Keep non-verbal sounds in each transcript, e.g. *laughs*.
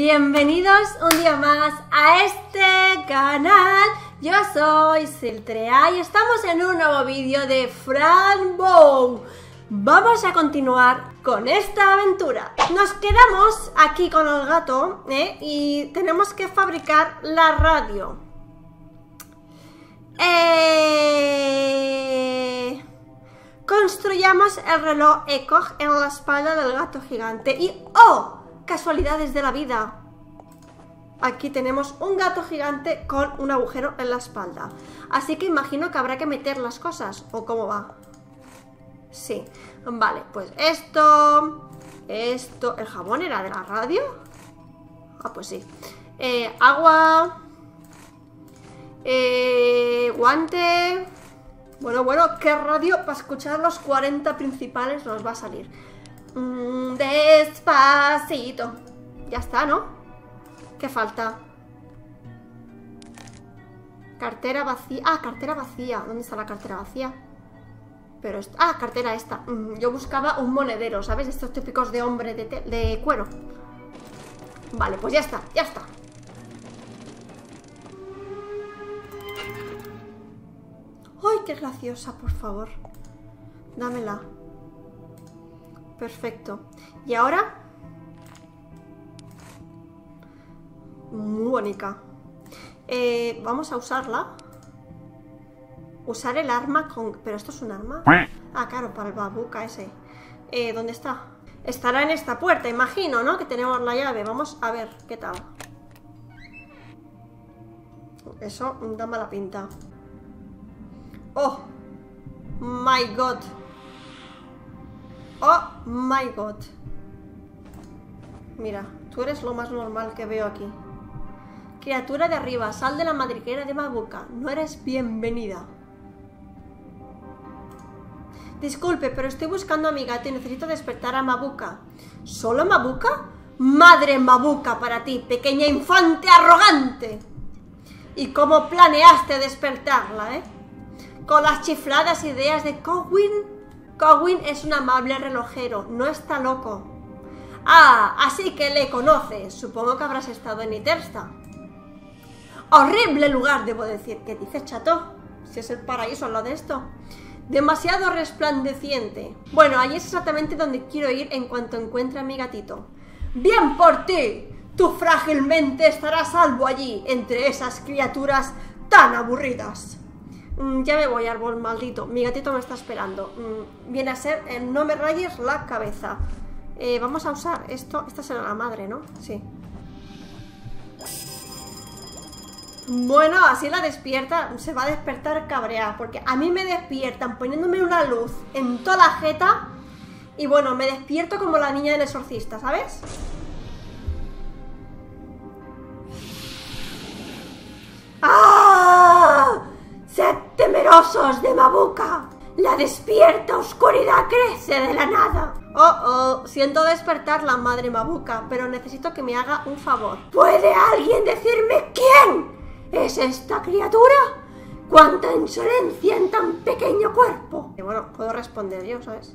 Bienvenidos un día más a este canal. Yo soy Siltrea y estamos en un nuevo vídeo de Fran Bow. Vamos a continuar con esta aventura. Nos quedamos aquí con el gato ¿eh? y tenemos que fabricar la radio. Eh, Construyamos el reloj Echo en la espalda del gato gigante y ¡oh! Casualidades de la vida. Aquí tenemos un gato gigante con un agujero en la espalda. Así que imagino que habrá que meter las cosas. ¿O cómo va? Sí. Vale, pues esto... Esto... ¿El jabón era de la radio? Ah, pues sí. Eh, agua... Eh, guante... Bueno, bueno, ¿qué radio para escuchar los 40 principales nos va a salir? Mm, despacito. Ya está, ¿no? ¿Qué falta? Cartera vacía. Ah, cartera vacía. ¿Dónde está la cartera vacía? Pero Ah, cartera esta. Mm, yo buscaba un monedero, ¿sabes? Estos típicos de hombre de, de cuero. Vale, pues ya está, ya está. ¡Ay, qué graciosa, por favor! Dámela. Perfecto. ¿Y ahora? Muy bonita. Eh, vamos a usarla. Usar el arma con... ¿Pero esto es un arma? Ah, claro, para el babuca ese. Eh, ¿Dónde está? Estará en esta puerta, imagino, ¿no? Que tenemos la llave. Vamos a ver qué tal. Eso da mala pinta. ¡Oh! ¡My God! ¡Oh, my God! Mira, tú eres lo más normal que veo aquí. Criatura de arriba, sal de la madriguera de Mabuka. No eres bienvenida. Disculpe, pero estoy buscando a mi gato y necesito despertar a Mabuka. ¿Solo Mabuka? Madre Mabuka para ti, pequeña infante arrogante. ¿Y cómo planeaste despertarla, eh? Con las chifladas ideas de Cowin Cowin es un amable relojero, no está loco. Ah, así que le conoces. Supongo que habrás estado en Itersta. Horrible lugar, debo decir. ¿Qué dices, chato? Si es el paraíso al lado de esto. Demasiado resplandeciente. Bueno, ahí es exactamente donde quiero ir en cuanto encuentre a mi gatito. ¡Bien por ti! Tú frágilmente estarás salvo allí, entre esas criaturas tan aburridas. Mm, ya me voy, árbol maldito. Mi gatito me está esperando. Mm, viene a ser No me rayes la cabeza. Eh, vamos a usar esto. Esta será la madre, ¿no? Sí. Bueno, así la despierta, se va a despertar cabreada, porque a mí me despiertan poniéndome una luz en toda la jeta y bueno, me despierto como la niña del exorcista, ¿sabes? Temerosos de Mabuka. La despierta oscuridad crece de la nada. Oh, oh, siento despertar la madre Mabuka, pero necesito que me haga un favor. ¿Puede alguien decirme quién es esta criatura? ¡Cuánta insolencia en tan pequeño cuerpo! Y bueno, puedo responder yo, ¿sabes?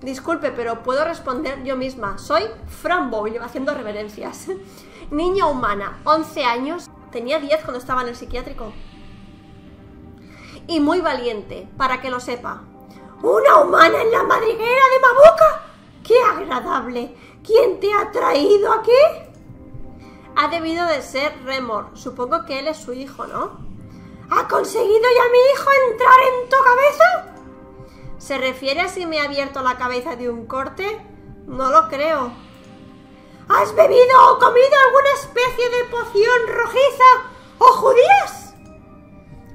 Disculpe, pero puedo responder yo misma. Soy Frambo y haciendo reverencias. *laughs* Niña humana, 11 años. Tenía 10 cuando estaba en el psiquiátrico y muy valiente, para que lo sepa. ¿Una humana en la madriguera de Mabuka? ¡Qué agradable! ¿Quién te ha traído aquí? Ha debido de ser Remor. Supongo que él es su hijo, ¿no? ¿Ha conseguido ya mi hijo entrar en tu cabeza? ¿Se refiere a si me ha abierto la cabeza de un corte? No lo creo. ¿Has bebido o comido alguna especie de poción rojiza o judías?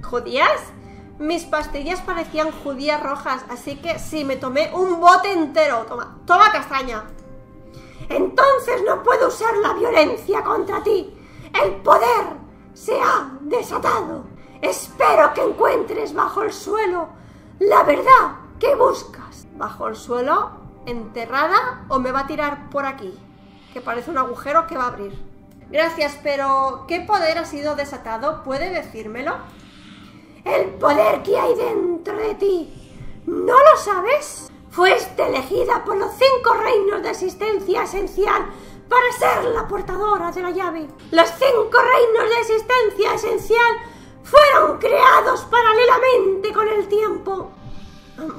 ¿Judías? Mis pastillas parecían judías rojas, así que sí, me tomé un bote entero. Toma, toma castaña. Entonces no puedo usar la violencia contra ti. El poder se ha desatado. Espero que encuentres bajo el suelo la verdad que buscas. ¿Bajo el suelo? ¿Enterrada o me va a tirar por aquí? Que parece un agujero que va a abrir. Gracias, pero ¿qué poder ha sido desatado? ¿Puede decírmelo? El poder que hay dentro de ti. ¿No lo sabes? Fuiste elegida por los cinco reinos de existencia esencial para ser la portadora de la llave. Los cinco reinos de existencia esencial fueron creados paralelamente con el tiempo.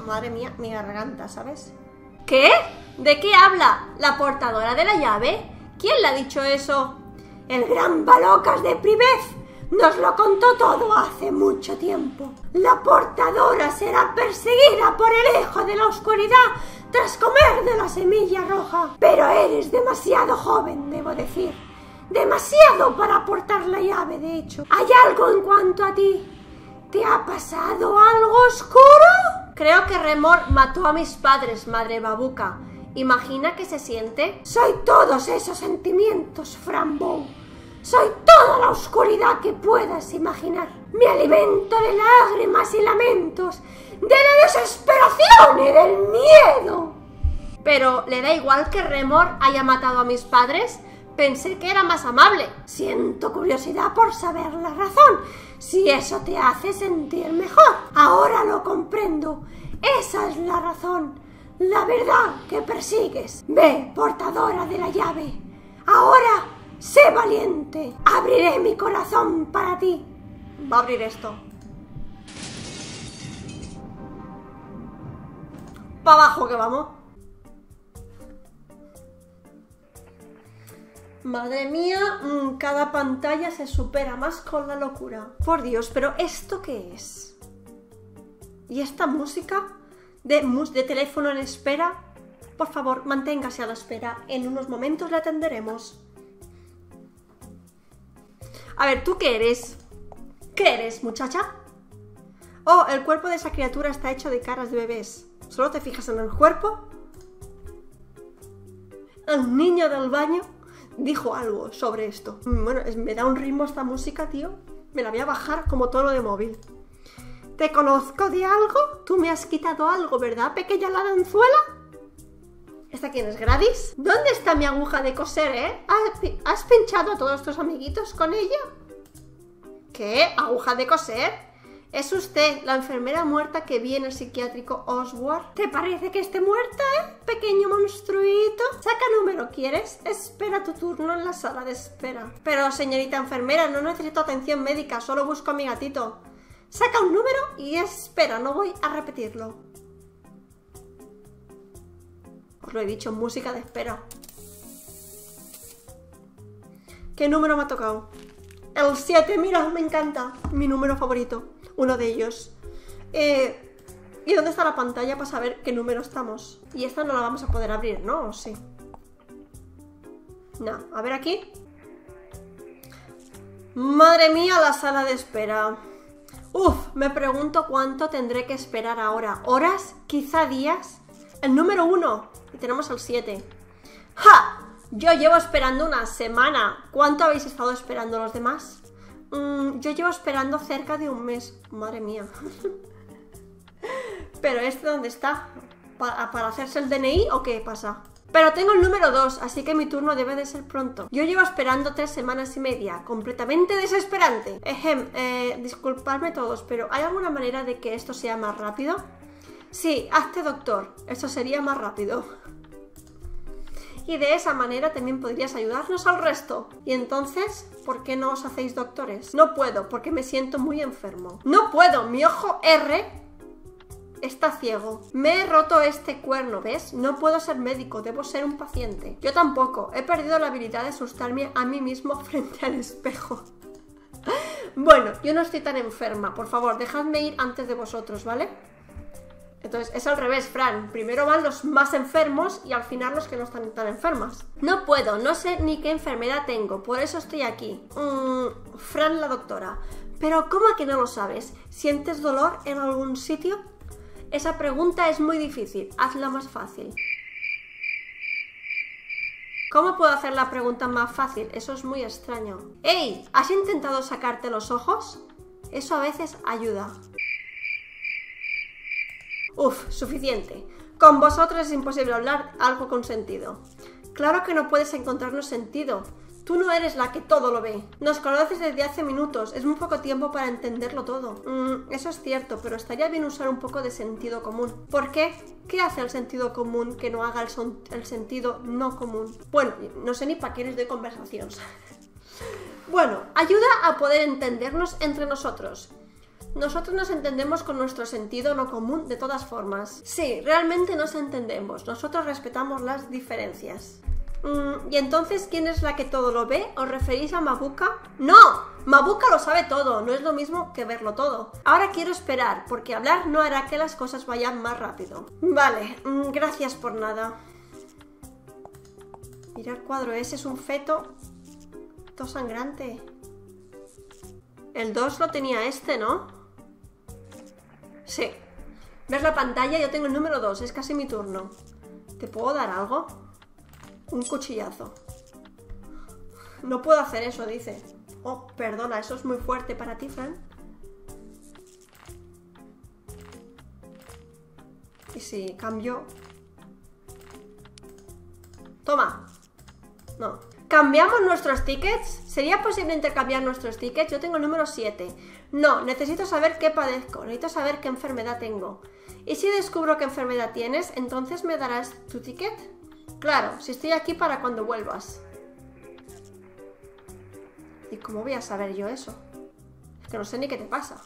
Madre mía, mi garganta, ¿sabes? ¿Qué? ¿De qué habla? ¿La portadora de la llave? ¿Quién le ha dicho eso? El gran Balocas de Privez nos lo contó todo hace mucho tiempo. La portadora será perseguida por el hijo de la oscuridad tras comer de la semilla roja. Pero eres demasiado joven, debo decir. Demasiado para portar la llave, de hecho. ¿Hay algo en cuanto a ti? ¿Te ha pasado algo oscuro? Creo que Remor mató a mis padres, madre babuca. ¿Imagina que se siente? Soy todos esos sentimientos, Frambo. Soy toda la oscuridad que puedas imaginar. Me alimento de lágrimas y lamentos, de la desesperación y del miedo. Pero, ¿le da igual que Remor haya matado a mis padres? Pensé que era más amable. Siento curiosidad por saber la razón, si eso te hace sentir mejor. Ahora lo comprendo. Esa es la razón, la verdad que persigues. Ve, portadora de la llave. Ahora Sé valiente. Abriré mi corazón para ti. Va a abrir esto. Para abajo que vamos. Madre mía, mm, cada pantalla se supera más con la locura. Por Dios, pero ¿esto qué es? ¿Y esta música de, de teléfono en espera? Por favor, manténgase a la espera. En unos momentos la atenderemos. A ver, ¿tú qué eres? ¿Qué eres, muchacha? Oh, el cuerpo de esa criatura está hecho de caras de bebés. ¿Solo te fijas en el cuerpo? El niño del baño dijo algo sobre esto. Mm, bueno, me da un ritmo esta música, tío. Me la voy a bajar como tono de móvil. ¿Te conozco de algo? Tú me has quitado algo, ¿verdad, pequeña ladanzuela? ¿Esta quién es? ¿Dónde está mi aguja de coser, eh? ¿Has pinchado a todos tus amiguitos con ella? ¿Qué? ¿Aguja de coser? Es usted la enfermera muerta que vi en el psiquiátrico Oswald. ¿Te parece que esté muerta, eh? Pequeño monstruito. Saca número, ¿quieres? Espera tu turno en la sala de espera. Pero, señorita enfermera, no necesito atención médica, solo busco a mi gatito. Saca un número y espera, no voy a repetirlo lo he dicho, música de espera. ¿Qué número me ha tocado? El 7, mira, me encanta. Mi número favorito. Uno de ellos. Eh, ¿Y dónde está la pantalla para saber qué número estamos? Y esta no la vamos a poder abrir, ¿no? ¿O sí? No, a ver aquí. Madre mía, la sala de espera. Uf, me pregunto cuánto tendré que esperar ahora. ¿Horas? ¿Quizá días? El número uno. Y tenemos el 7. ¡Ja! Yo llevo esperando una semana. ¿Cuánto habéis estado esperando los demás? Mm, yo llevo esperando cerca de un mes. Madre mía. *laughs* ¿Pero este dónde está? ¿Para, ¿Para hacerse el DNI o qué pasa? Pero tengo el número 2, así que mi turno debe de ser pronto. Yo llevo esperando tres semanas y media, completamente desesperante. Ejem, eh, disculpadme todos, pero ¿hay alguna manera de que esto sea más rápido? Sí, hazte doctor, eso sería más rápido. Y de esa manera también podrías ayudarnos al resto. Y entonces, ¿por qué no os hacéis doctores? No puedo, porque me siento muy enfermo. No puedo, mi ojo R está ciego. Me he roto este cuerno, ¿ves? No puedo ser médico, debo ser un paciente. Yo tampoco, he perdido la habilidad de asustarme a mí mismo *laughs* frente al espejo. bueno, yo no estoy tan enferma, por favor, dejadme ir antes de vosotros, ¿vale? Entonces es al revés, Fran. Primero van los más enfermos y al final los que no están tan enfermas. No puedo, no sé ni qué enfermedad tengo, por eso estoy aquí. Mm, Fran la doctora. Pero ¿cómo que no lo sabes? ¿Sientes dolor en algún sitio? Esa pregunta es muy difícil, hazla más fácil. ¿Cómo puedo hacer la pregunta más fácil? Eso es muy extraño. ¡Ey! ¿Has intentado sacarte los ojos? Eso a veces ayuda. Uf, suficiente. Con vosotros es imposible hablar algo con sentido. Claro que no puedes encontrarnos sentido. Tú no eres la que todo lo ve. Nos conoces desde hace minutos. Es muy poco tiempo para entenderlo todo. Mm, eso es cierto, pero estaría bien usar un poco de sentido común. ¿Por qué? ¿Qué hace el sentido común que no haga el, sentido no común? Bueno, no sé ni para qué les doy conversación. *laughs* bueno, ayuda a poder entendernos entre nosotros. Nosotros nos entendemos con nuestro sentido no común de todas formas. Sí, realmente nos entendemos. Nosotros respetamos las diferencias. Mm, ¿Y entonces quién es la que todo lo ve? ¿Os referís a Mabuka? ¡No! Mabuka lo sabe todo, no es lo mismo que verlo todo. Ahora quiero esperar, porque hablar no hará que las cosas vayan más rápido. Vale, mm, gracias por nada. Mira el cuadro, ese es un feto. Todo sangrante. El 2 lo tenía este, ¿no? Sí. ¿Ves la pantalla? Yo tengo el número 2, es casi mi turno. ¿Te puedo dar algo? Un cuchillazo. No puedo hacer eso, dice. Oh, perdona, eso es muy fuerte para ti, Fran. ¿Y si cambio? Toma. No. ¿Cambiamos nuestros tickets? ¿Sería posible intercambiar nuestros tickets? Yo tengo el número 7. No, necesito saber qué padezco, necesito saber qué enfermedad tengo. Y si descubro qué enfermedad tienes, entonces me darás tu ticket. Claro, si estoy aquí para cuando vuelvas. ¿Y cómo voy a saber yo eso? Es que no sé ni qué te pasa.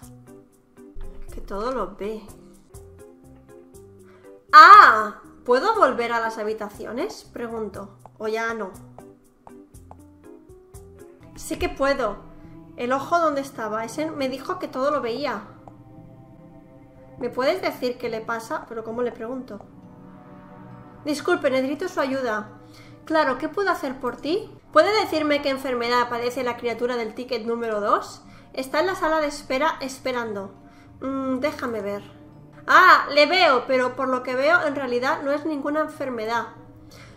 Que todo lo ve. ¡Ah! ¿Puedo volver a las habitaciones? Pregunto. ¿O ya no? Sí que puedo. El ojo donde estaba. Ese me dijo que todo lo veía. ¿Me puedes decir qué le pasa? Pero ¿cómo le pregunto? Disculpe, necesito su ayuda. Claro, ¿qué puedo hacer por ti? ¿Puede decirme qué enfermedad padece la criatura del ticket número 2? Está en la sala de espera esperando. Mm, déjame ver. Ah, le veo, pero por lo que veo en realidad no es ninguna enfermedad.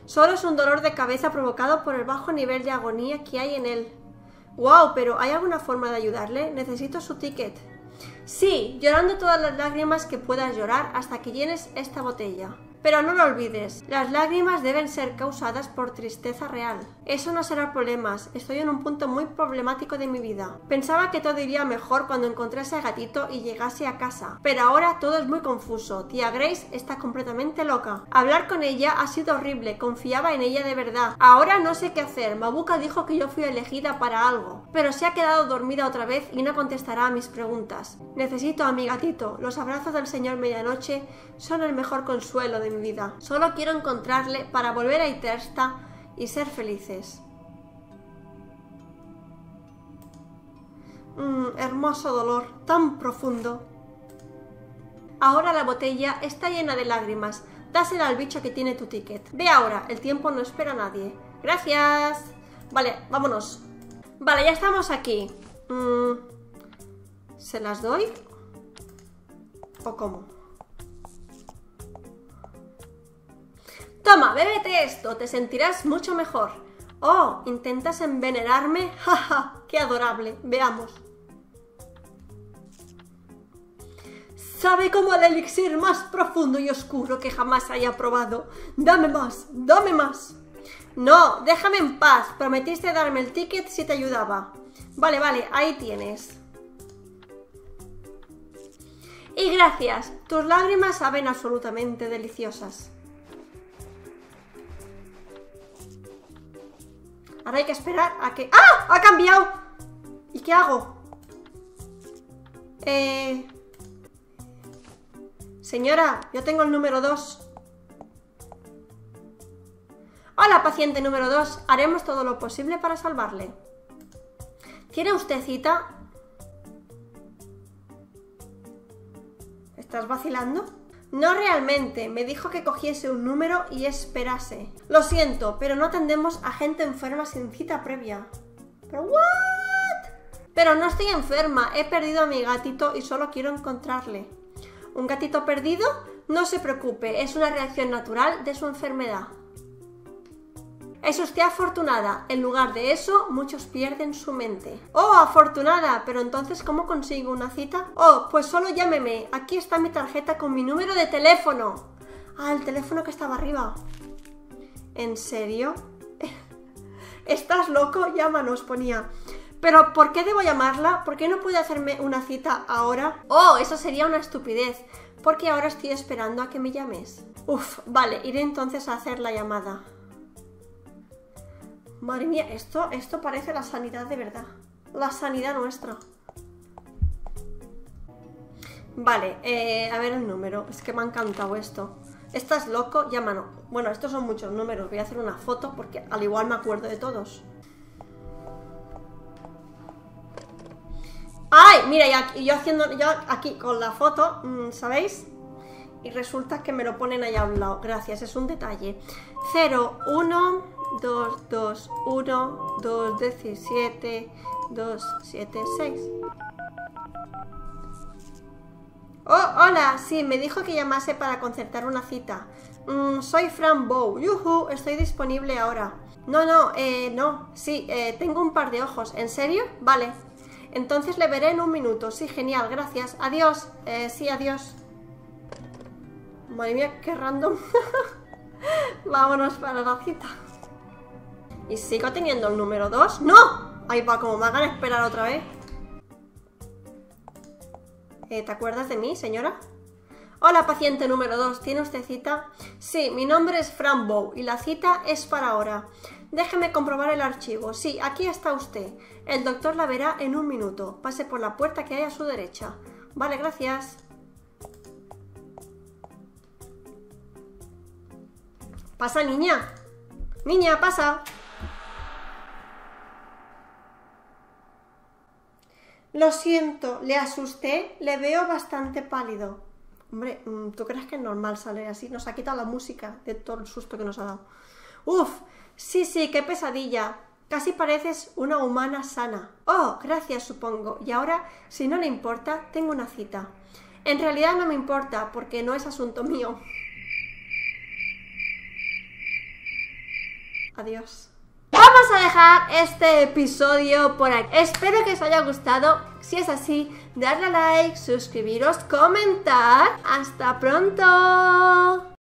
Solo es un dolor de cabeza provocado por el bajo nivel de agonía que hay en él. Wow, pero ¿hay alguna forma de ayudarle? Necesito su ticket. Sí, llorando todas las lágrimas que puedas llorar hasta que llenes esta botella. Pero no lo olvides, las lágrimas deben ser causadas por tristeza real. Eso no será problemas, estoy en un punto muy problemático de mi vida. Pensaba que todo iría mejor cuando encontrase a gatito y llegase a casa, pero ahora todo es muy confuso. Tía Grace está completamente loca. Hablar con ella ha sido horrible, confiaba en ella de verdad. Ahora no sé qué hacer, Mabuka dijo que yo fui elegida para algo, pero se ha quedado dormida otra vez y no contestará a mis preguntas. Necesito a mi gatito, los abrazos del señor medianoche son el mejor consuelo de mi Solo quiero encontrarle para volver a Itersta y ser felices. Mm, hermoso dolor, tan profundo. Ahora la botella está llena de lágrimas. Dásela al bicho que tiene tu ticket. Ve ahora, el tiempo no espera a nadie. Gracias. Vale, vámonos. Vale, ya estamos aquí. Mm, ¿Se las doy? ¿O cómo? Toma, bébete esto, te sentirás mucho mejor. Oh, ¿intentas envenenarme? *laughs* ¡Jaja! ¡Qué adorable! Veamos. Sabe como el elixir más profundo y oscuro que jamás haya probado. Dame más, dame más. No, déjame en paz. Prometiste darme el ticket si te ayudaba. Vale, vale, ahí tienes. Y gracias, tus lágrimas saben absolutamente deliciosas. Ahora hay que esperar a que... ¡Ah! ¡Ha cambiado! ¿Y qué hago? Eh... Señora, yo tengo el número 2. Hola, paciente número 2. Haremos todo lo posible para salvarle. ¿Tiene usted cita? ¿Estás vacilando? No realmente, me dijo que cogiese un número y esperase. Lo siento, pero no atendemos a gente enferma sin cita previa. ¿Pero what? Pero no estoy enferma, he perdido a mi gatito y solo quiero encontrarle. ¿Un gatito perdido? No se preocupe, es una reacción natural de su enfermedad. Es usted afortunada. En lugar de eso, muchos pierden su mente. ¡Oh, afortunada! Pero entonces, ¿cómo consigo una cita? Oh, pues solo llámeme. Aquí está mi tarjeta con mi número de teléfono. Ah, el teléfono que estaba arriba. ¿En serio? *laughs* ¿Estás loco? Llámanos, ponía. Pero ¿por qué debo llamarla? ¿Por qué no puede hacerme una cita ahora? Oh, eso sería una estupidez. Porque ahora estoy esperando a que me llames. Uf, vale, iré entonces a hacer la llamada. Madre mía, esto, esto parece la sanidad de verdad. La sanidad nuestra. Vale, eh, a ver el número. Es que me ha encantado esto. ¿Estás loco? Llámanos. Bueno, estos son muchos números. Voy a hacer una foto porque al igual me acuerdo de todos. ¡Ay! Mira, y yo haciendo yo aquí con la foto, mm, ¿sabéis? Y resulta que me lo ponen allá a un lado. Gracias, es un detalle. 0, 1, 2, 2, 1, 2, 17, 2, 7, 6. Oh, hola, sí, me dijo que llamase para concertar una cita. Mm, soy Fran Bow. Yuhu, estoy disponible ahora. No, no, eh, no. Sí, eh, tengo un par de ojos. ¿En serio? Vale. Entonces le veré en un minuto. Sí, genial, gracias. Adiós. Eh, sí, adiós. Madre mía, qué random. *laughs* Vámonos para la cita. ¿Y sigo teniendo el número 2? ¡No! Ahí va, como me hagan esperar otra vez. Eh, ¿Te acuerdas de mí, señora? Hola, paciente número 2, ¿tiene usted cita? Sí, mi nombre es Fran Bow y la cita es para ahora. Déjeme comprobar el archivo. Sí, aquí está usted. El doctor la verá en un minuto. Pase por la puerta que hay a su derecha. Vale, gracias. Pasa, niña. Niña, pasa. Lo siento, le asusté, le veo bastante pálido. Hombre, mm, ¿tú crees que es normal salir así? Nos ha quitado la música de todo el susto que nos ha dado. Uf, sí, sí, qué pesadilla. Casi pareces una humana sana. Oh, gracias, supongo. Y ahora, si no le importa, tengo una cita. En realidad no me importa, porque no es asunto mío. Adiós. Vamos a dejar este episodio por aquí. Espero que os haya gustado. Si es así, darle a like, suscribiros, comentar. ¡Hasta pronto!